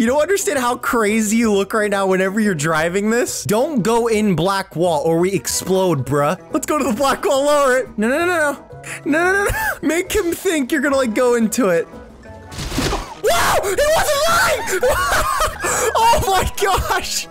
You don't understand how crazy you look right now whenever you're driving this? Don't go in black wall or we explode, bruh. Let's go to the black wall, lower it. No, no, no, no, no. No, no, no. Make him think you're gonna like go into it. Wow! He wasn't lying! oh my gosh!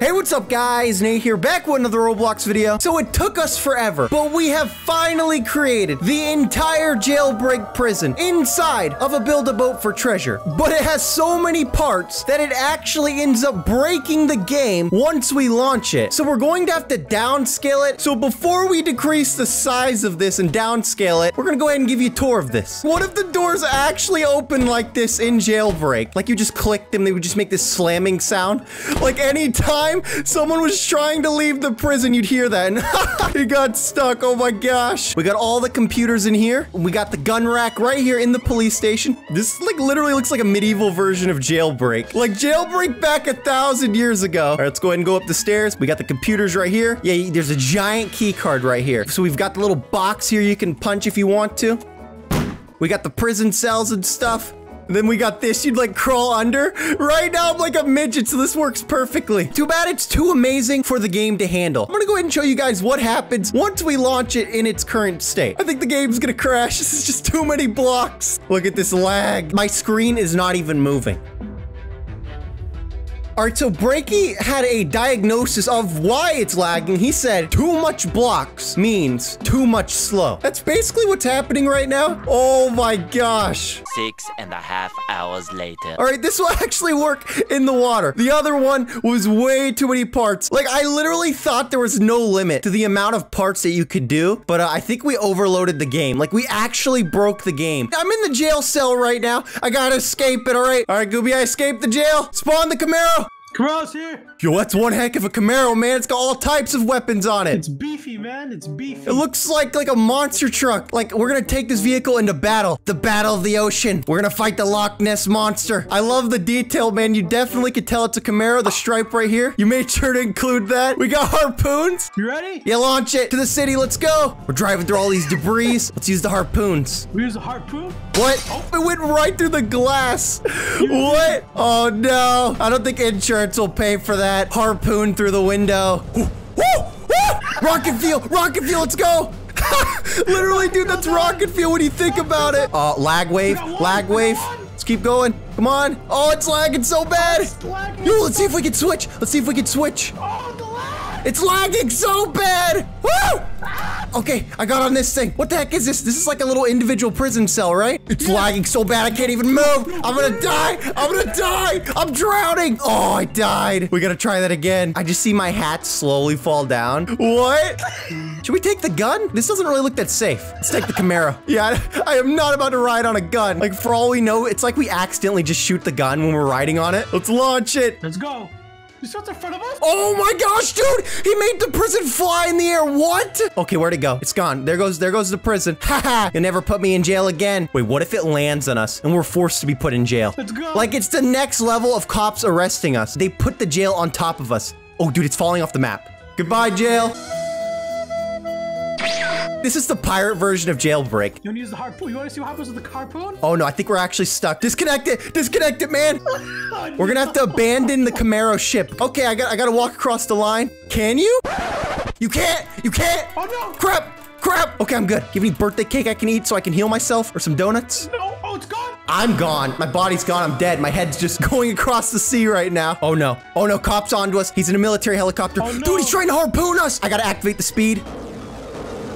Hey, what's up guys? Nate here, back with another Roblox video. So it took us forever, but we have finally created the entire jailbreak prison inside of a Build-A-Boat for treasure. But it has so many parts that it actually ends up breaking the game once we launch it. So we're going to have to downscale it. So before we decrease the size of this and downscale it, we're gonna go ahead and give you a tour of this. What if the doors actually open like this in jailbreak? Like you just click them, they would just make this slamming sound? Like anytime time someone was trying to leave the prison, you'd hear that. And he got stuck. Oh my gosh. We got all the computers in here. We got the gun rack right here in the police station. This like literally looks like a medieval version of jailbreak. Like jailbreak back a thousand years ago. All right, let's go ahead and go up the stairs. We got the computers right here. Yeah, there's a giant key card right here. So we've got the little box here you can punch if you want to. We got the prison cells and stuff. Then we got this, you'd like crawl under. Right now I'm like a midget, so this works perfectly. Too bad it's too amazing for the game to handle. I'm gonna go ahead and show you guys what happens once we launch it in its current state. I think the game's gonna crash. This is just too many blocks. Look at this lag. My screen is not even moving. All right, so Breaky had a diagnosis of why it's lagging. He said too much blocks means too much slow. That's basically what's happening right now. Oh my gosh. Six and a half hours later. All right, this will actually work in the water. The other one was way too many parts. Like, I literally thought there was no limit to the amount of parts that you could do, but uh, I think we overloaded the game. Like, we actually broke the game. I'm in the jail cell right now. I gotta escape it, all right? All right, Gooby, I escaped the jail. Spawn the Camaro. Camaro's here. Yo, that's one heck of a Camaro, man. It's got all types of weapons on it. It's beefy, man. It's beefy. It looks like like a monster truck. Like we're gonna take this vehicle into battle. The battle of the ocean. We're gonna fight the Loch Ness monster. I love the detail, man. You definitely could tell it's a Camaro. The stripe right here. You made sure to include that. We got harpoons. You ready? Yeah, launch it to the city. Let's go. We're driving through all these debris. Let's use the harpoons. We use a harpoon. What? Oh. It went right through the glass. what? Oh no. I don't think insurance will pay for that. Harpoon through the window. Woo! Rocket fuel! Rocket fuel, let's go! Literally, dude, that's rocket fuel when you think about it. Uh, lag wave, lag wave. Let's keep going. Come on. Oh, it's lagging so bad. Yo, let's see if we can switch. Let's see if we can switch. It's lagging so bad! Woo! Okay, I got on this thing. What the heck is this? This is like a little individual prison cell, right? It's yeah. lagging so bad I can't even move. I'm gonna die. I'm gonna die. I'm drowning. Oh, I died. We gotta try that again. I just see my hat slowly fall down. What? Should we take the gun? This doesn't really look that safe. Let's take the Camaro. Yeah, I, I am not about to ride on a gun. Like, for all we know, it's like we accidentally just shoot the gun when we're riding on it. Let's launch it. Let's go. He's in front of us? Oh my gosh, dude! He made the prison fly in the air. What? Okay, where'd it go? It's gone. There goes, there goes the prison. Haha! You'll never put me in jail again. Wait, what if it lands on us and we're forced to be put in jail? Let's go. Like it's the next level of cops arresting us. They put the jail on top of us. Oh, dude, it's falling off the map. Goodbye, jail. This is the pirate version of jailbreak. You wanna use the harpoon? You wanna see what happens with the harpoon? Oh no, I think we're actually stuck. Disconnect it! Disconnect it, man! oh, we're gonna have to abandon the Camaro ship. Okay, I got I gotta walk across the line. Can you? You can't! You can't! Oh no! Crap! Crap! Okay, I'm good. Give me birthday cake I can eat so I can heal myself or some donuts. No! Oh, it's gone! I'm gone. My body's gone. I'm dead. My head's just going across the sea right now. Oh no. Oh no, cop's onto us. He's in a military helicopter. Oh, no. Dude, he's trying to harpoon us! I gotta activate the speed.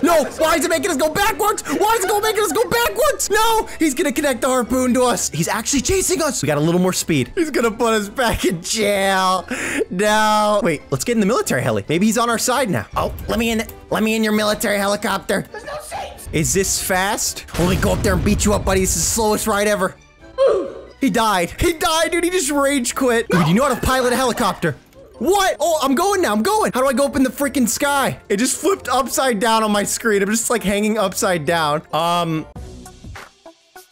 No, why is it making us go backwards? Why is it going making us go backwards? No, he's gonna connect the harpoon to us. He's actually chasing us. We got a little more speed. He's gonna put us back in jail. No. Wait, let's get in the military heli. Maybe he's on our side now. Oh, let me in. Let me in your military helicopter. There's no seats. Is this fast? Let me go up there and beat you up, buddy. This is the slowest ride ever. He died. He died, dude. He just rage quit. Dude, you know how to pilot a helicopter. What? Oh, I'm going now. I'm going. How do I go up in the freaking sky? It just flipped upside down on my screen. I'm just like hanging upside down. Um,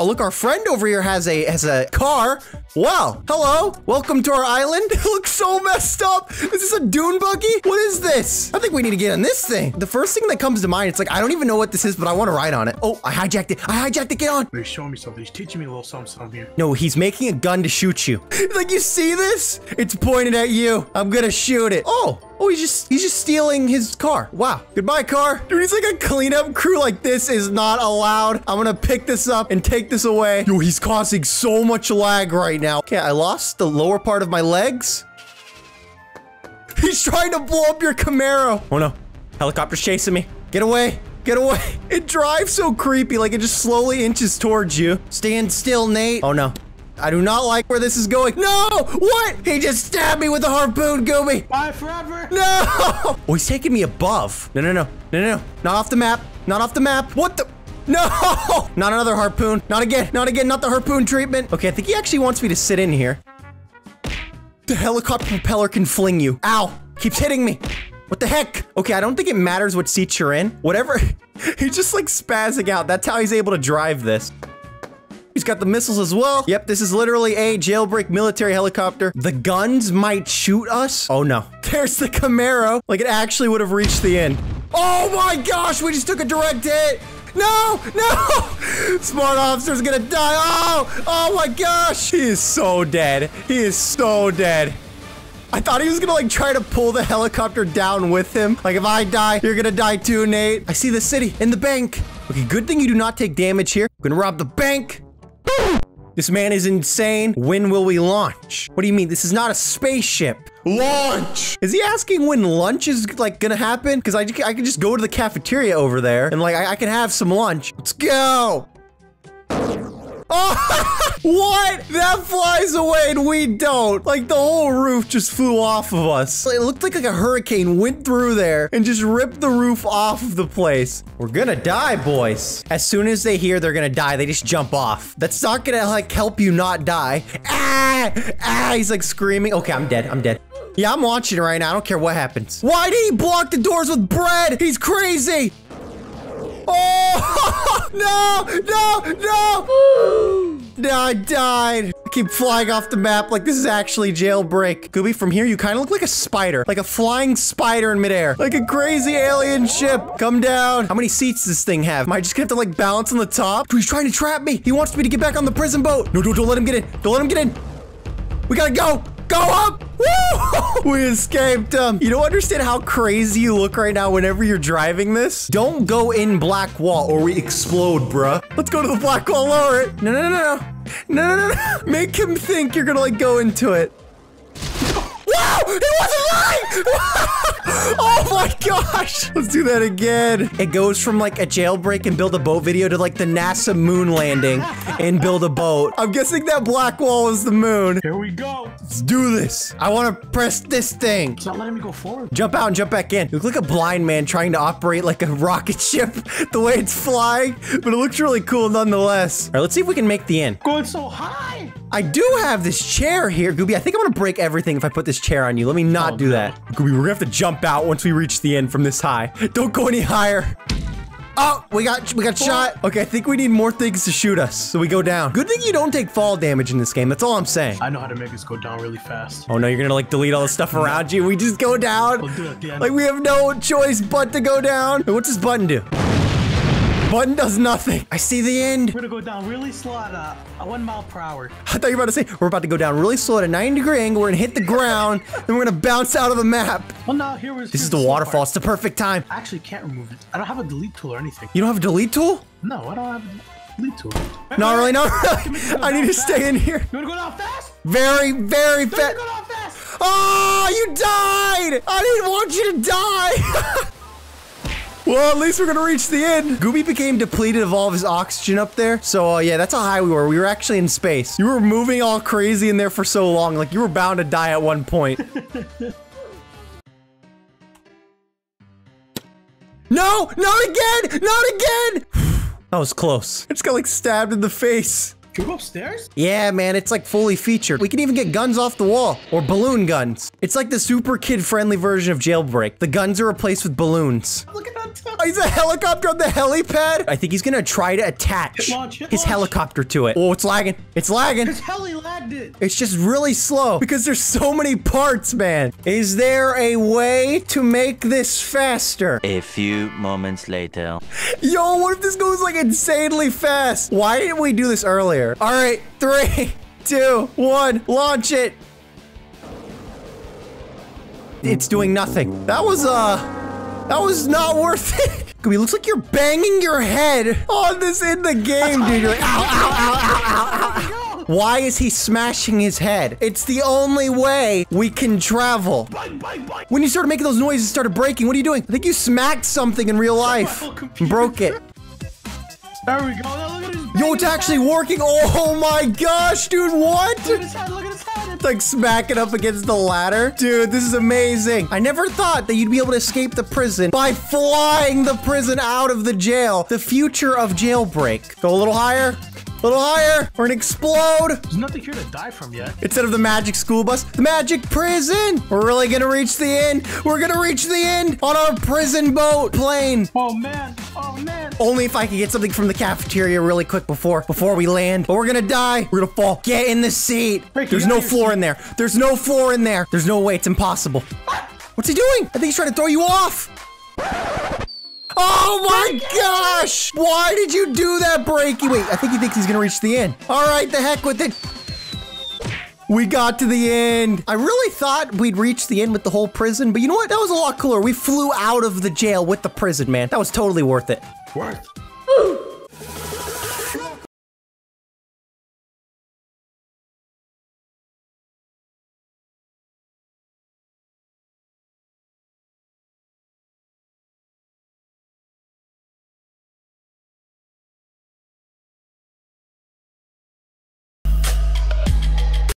Oh, look, our friend over here has a has a car. Wow. hello. Welcome to our island. It looks so messed up. Is this a dune buggy? What is this? I think we need to get on this thing. The first thing that comes to mind, it's like, I don't even know what this is, but I want to ride on it. Oh, I hijacked it. I hijacked it. Get on. He's showing me something. He's teaching me a little something, something here. No, he's making a gun to shoot you. like, you see this? It's pointed at you. I'm gonna shoot it. Oh, oh, he's just, he's just stealing his car. Wow. Goodbye, car. Dude, he's like a cleanup crew. Like, this is not allowed. I'm gonna pick this up and take this away. Yo, he's causing so much lag right now. Okay, I lost the lower part of my legs. He's trying to blow up your Camaro. Oh no, helicopter's chasing me. Get away. Get away. It drives so creepy, like it just slowly inches towards you. Stand still, Nate. Oh no. I do not like where this is going. No! What? He just stabbed me with a harpoon, Gooby. Bye forever. No! Oh, he's taking me above. No, no, no. No, no, no. Not off the map. Not off the map. What the? No! Not another harpoon. Not again. Not again. Not the harpoon treatment. Okay, I think he actually wants me to sit in here. The helicopter propeller can fling you. Ow! Keeps hitting me. What the heck? Okay, I don't think it matters what seat you're in. Whatever. he's just like spazzing out. That's how he's able to drive this. He's got the missiles as well. Yep, this is literally a jailbreak military helicopter. The guns might shoot us. Oh no. There's the Camaro. Like it actually would have reached the end. Oh my gosh, we just took a direct hit. No, no! Smart officer's gonna die. Oh, oh my gosh. He is so dead. He is so dead. I thought he was gonna like try to pull the helicopter down with him. Like if I die, you're gonna die too, Nate. I see the city and the bank. Okay, good thing you do not take damage here. I'm gonna rob the bank. This man is insane. When will we launch? What do you mean? This is not a spaceship. Launch! Is he asking when lunch is like gonna happen? Because I, I can just go to the cafeteria over there and like I, I can have some lunch. Let's go! Oh, what? That flies away and we don't. Like the whole roof just flew off of us. It looked like, like a hurricane went through there and just ripped the roof off of the place. We're gonna die, boys. As soon as they hear they're gonna die, they just jump off. That's not gonna like help you not die. Ah, ah, he's like screaming. Okay, I'm dead, I'm dead. Yeah, I'm watching right now. I don't care what happens. Why did he block the doors with bread? He's crazy. Oh, no, no, no. No, I died. I keep flying off the map like this is actually jailbreak. Gooby, from here, you kind of look like a spider. Like a flying spider in midair. Like a crazy alien ship. Come down. How many seats does this thing have? Am I just gonna have to like balance on the top? He's trying to trap me. He wants me to get back on the prison boat. No, don't, don't let him get in. Don't let him get in. We gotta go. Go up. We escaped him. You don't understand how crazy you look right now whenever you're driving this? Don't go in black wall or we explode, bruh. Let's go to the black wall, lower it. No, no, no, no. No, no, no, no. Make him think you're gonna like go into it. Wow! It wasn't lying! oh my gosh! Let's do that again. It goes from like a jailbreak and build a boat video to like the NASA moon landing and build a boat. I'm guessing that black wall is the moon. Here we go. Let's do this. I want to press this thing. It's not letting me go forward. Jump out and jump back in. You look like a blind man trying to operate like a rocket ship the way it's flying, but it looks really cool nonetheless. All right, let's see if we can make the end. Going so high. I do have this chair here, Gooby. I think I'm gonna break everything if I put this chair on you. Let me not Oh, do no. that. Gooby, we're gonna have to jump out once we reach the end from this high. Don't go any higher. Oh, we got we got shot. Oh. Okay, I think we need more things to shoot us, so we go down. Good thing you don't take fall damage in this game. That's all I'm saying. I know how to make us go down really fast. Oh no, you're gonna like delete all the stuff around you. We just go down. We'll do it at. Like we have no choice but to go down. What's this button do? Button does nothing. I see the end. We're gonna go down really slow at uh, a one mile per hour. I thought you were about to say we're about to go down really slow at a 90 degree angle. We're gonna hit the ground, then we're gonna bounce out of the map. Well, no, here was. This is the waterfall. It's the perfect time. I actually can't remove it. I don't have a delete tool or anything. You don't have a delete tool? No, I don't have a delete tool. Not really, not really. I need to stay in here. You wanna go down fast? Very, very You wanna go down fast? Oh, you died! I didn't want you to die! well, at least we're gonna reach the end. Gooby became depleted of all of his oxygen up there. So, uh, yeah, that's how high we were. We were actually in space. You were moving all crazy in there for so long. Like, you were bound to die at one point. no! Not again! Not again! that was close. I just got, like, stabbed in the face. Can we go upstairs? Yeah, man, it's like fully featured. We can even get guns off the wall or balloon guns. It's like the super kid friendly version of Jailbreak. The guns are replaced with balloons. Look at that. Oh, he's a helicopter on the helipad. I think he's gonna try to attach Hit launch, hit his launch. helicopter to it. Oh, it's lagging. It's lagging. It's heli lagged it. It's just really slow because there's so many parts, man. Is there a way to make this faster? A few moments later. Yo, what if this goes like insanely fast? Why didn't we do this earlier? All right, three, two, one, launch it. It's doing nothing. That was, uh, that was not worth it. It looks like you're banging your head on this in the game, dude. You're like, ow, ow, ow, ow, ow, ow. Why is he smashing his head? It's the only way we can travel. When you started making those noises, it started breaking. What are you doing? I think you smacked something in real life. whole and computer. Broke it. There we go. Now look at his. Yo, it's actually working. Oh my gosh, dude, what? Look at his head. Look at his head. Like smacking up against the ladder. Dude, this is amazing. I never thought that you'd be able to escape the prison by flying the prison out of the jail. The future of jailbreak. Go a little higher. A little higher. We're gonna explode. There's nothing here to die from yet. Instead of the magic school bus, the magic prison. We're really gonna reach the end. We're gonna reach the end on our prison boat plane. Oh man. Oh man. Only if I can get something from the cafeteria really quick before before we land. But we're gonna die. We're gonna fall. Get in the seat. There's no floor seat? in there. There's no floor in there. There's no way. It's impossible. What's he doing? I think he's trying to throw you off. Oh my gosh! Why did you do that, Breaky? Wait, I think he thinks he's gonna reach the end. All right, the heck with it. We got to the end. I really thought we'd reach the end with the whole prison, but you know what? That was a lot cooler. We flew out of the jail with the prison, man. That was totally worth it. Worth.